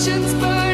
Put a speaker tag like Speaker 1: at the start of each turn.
Speaker 1: fortune's burn.